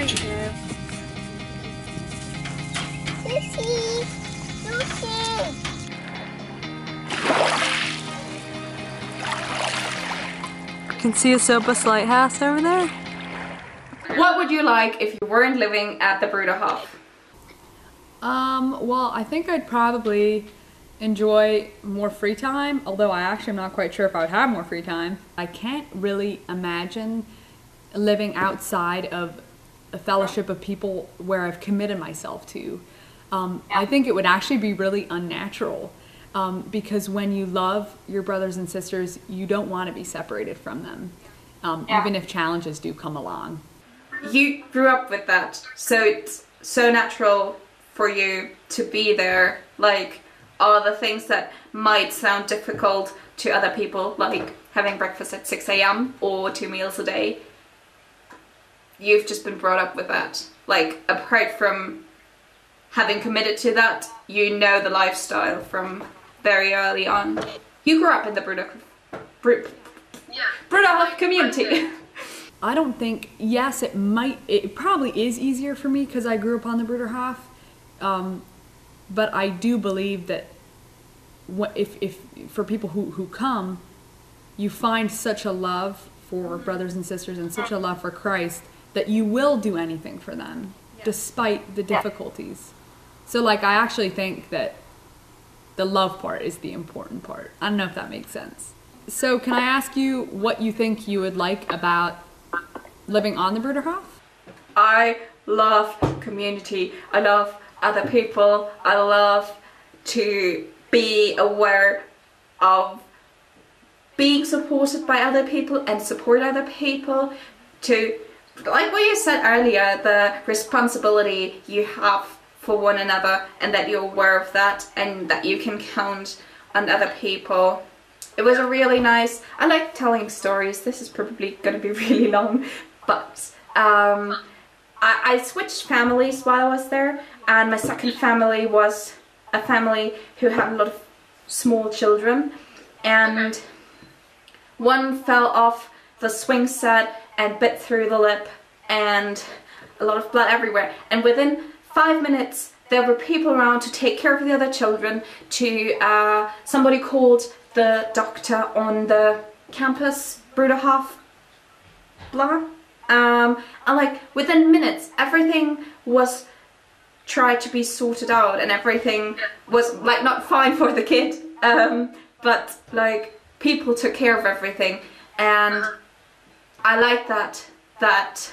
There you go. Lucy! Lucy! You can see Esopus lighthouse over there. What would you like if you weren't living at the Bruderhof? Um, well, I think I'd probably enjoy more free time, although I actually am not quite sure if I would have more free time. I can't really imagine living outside of a fellowship of people where I've committed myself to. Um, I think it would actually be really unnatural um, because when you love your brothers and sisters, you don't want to be separated from them, um, even if challenges do come along. You grew up with that, so it's so natural for you to be there. Like all the things that might sound difficult to other people, like having breakfast at 6 a.m. or two meals a day. You've just been brought up with that. Like, apart from having committed to that, you know the lifestyle from very early on. You grew up in the Bruder, Bru, Bruderhof community. I don't think. Yes, it might. It probably is easier for me because I grew up on the Bruderhof, um, but I do believe that what if if for people who who come, you find such a love for brothers and sisters and such a love for Christ that you will do anything for them despite the difficulties. So like I actually think that the love part is the important part. I don't know if that makes sense. So can I ask you what you think you would like about living on the Bruderhof? I love community. I love other people. I love to be aware of being supported by other people and support other people to like what you said earlier the responsibility you have for one another and that you're aware of that and that you can count on other people. It was a really nice i like telling stories. This is probably going to be really long but um, I, I switched families while i was there and my second family was a family who had a lot of small children and one fell off the swing set and bit through the lip and a lot of blood everywhere. And within five minutes there were people around to take care of the other children to uh, somebody called the doctor on the campus Bruderhof blah. Um, and like within minutes everything was tried to be sorted out and everything was like not fine for the kid. Um, but like people took care of everything and I like that that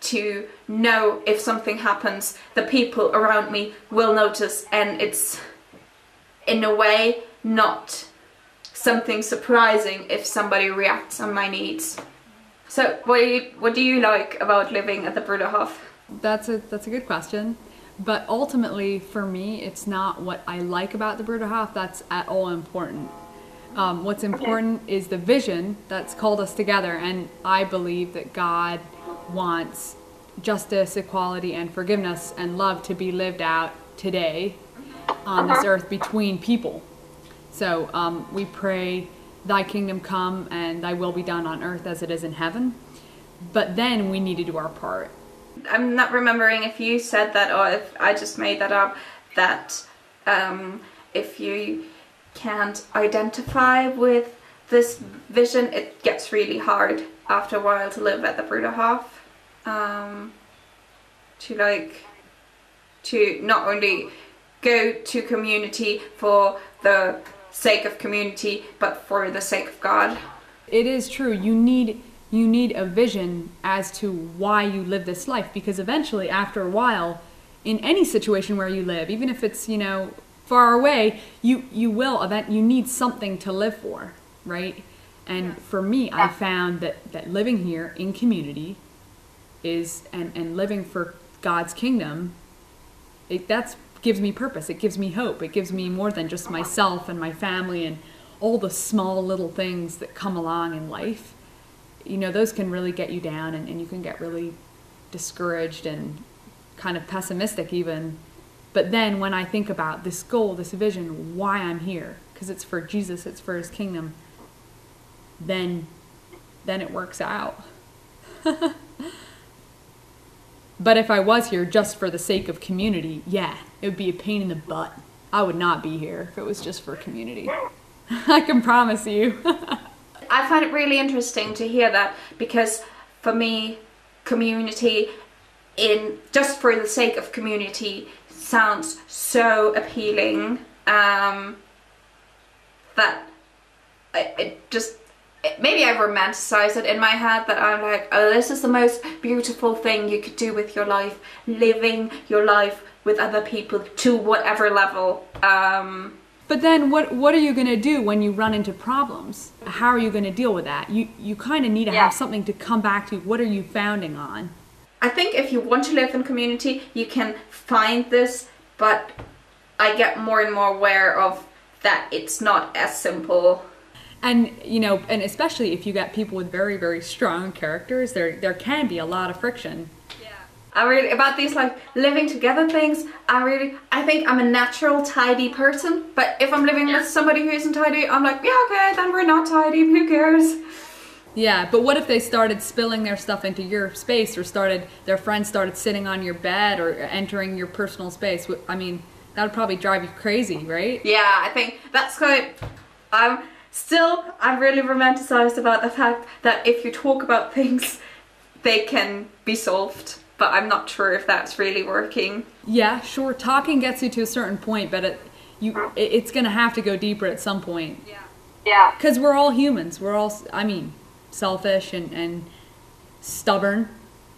to know if something happens the people around me will notice and it's in a way not something surprising if somebody reacts on my needs so what do you what do you like about living at the Bruderhof That's a that's a good question. But ultimately, for me, it's not what I like about the Bruderhof that's at all important. Um, what's important is the vision that's called us together, and I believe that God wants justice, equality, and forgiveness and love to be lived out today on this earth between people. So um, we pray, Thy kingdom come and Thy will be done on earth as it is in heaven. But then we need to do our part. I'm not remembering if you said that or if I just made that up that um, if you can't identify with this vision it gets really hard after a while to live at the Bruderhof um, to like to not only go to community for the sake of community but for the sake of God. It is true you need you need a vision as to why you live this life because eventually after a while in any situation where you live even if it's you know far away you you will event you need something to live for right? And for me i found that that living here in community is and and living for god's kingdom it that's gives me purpose. It gives me hope. It gives me more than just myself and my family and all the small little things that come along in life. You know those can really get you down and, and you can get really discouraged and kind of pessimistic even but then when i think about this goal this vision why i'm here because it's for jesus it's for his kingdom then then it works out But if I was here just for the sake of community, yeah, it would be a pain in the butt. I would not be here if it was just for community. I can promise you. I find it really interesting to hear that because for me, community in just for the sake of community sounds so appealing um, that it, it just it- maybe I romanticize it in my head that I'm like, oh, this is the most beautiful thing you could do with your life, living your life with other people to whatever level. Um, But then what what are you going to do when you run into problems? How are you going to deal with that? You you kind of need to Yeah. have something to come back to. What are you founding on? I think if you want to live in community, you can find this, but I get more and more aware of that it's not as simple. And you know, and especially if you get people with very very strong characters, there there can be a lot of friction. Yeah i really about these like living together things. I really I think I'm a natural tidy person, but if I'm living with somebody who isn't tidy, I'm like, yeah, okay, then we're not tidy. Who cares? Yeah, but what if they started spilling their stuff into your space, or started their friends started sitting on your bed, or entering your personal space? I mean, that would probably drive you crazy, right? Yeah, I think that's quite. I'm um, still, I'm really romanticized about the fact that if you talk about things, they can be solved. But I'm not sure if that's really working. Yeah, sure. Talking gets you to a certain point, but it, you it, it's gonna have to go deeper at some point. Yeah. Yeah. Because we're all humans. We're all, I mean, selfish and, and stubborn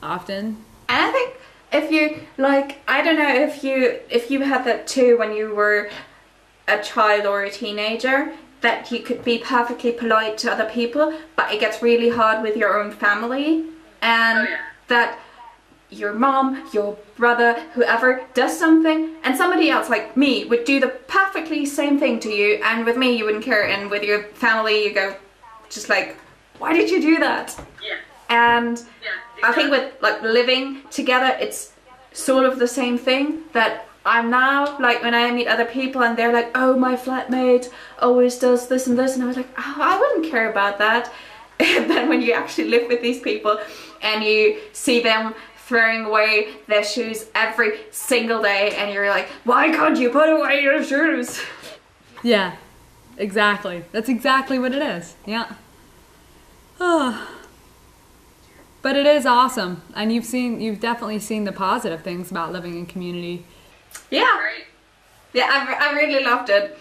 often. And I think if you like, I don't know if you if you had that too when you were a child or a teenager, that you could be perfectly polite to other people, but it gets really hard with your own family, and oh, that your mom, your brother, whoever does something, and somebody else like me would do the perfectly same thing to you, and with me you wouldn't care, and with your family you go, just like, why did you do that? Yeah. And Yeah. I think with like living together, it's sort of the same thing that I'm now like when I meet other people and they're like, oh, my flatmate always does this and this, and I was like, oh, I wouldn't care about that. And then when you actually live with these people and you see them throwing away their shoes every single day, and you're like, why can't you put away your shoes? Yeah, exactly. That's exactly what it is. Yeah. but it is awesome, and you've seen, you've definitely seen the positive things about living in community. Yeah, yeah, I, I really loved it.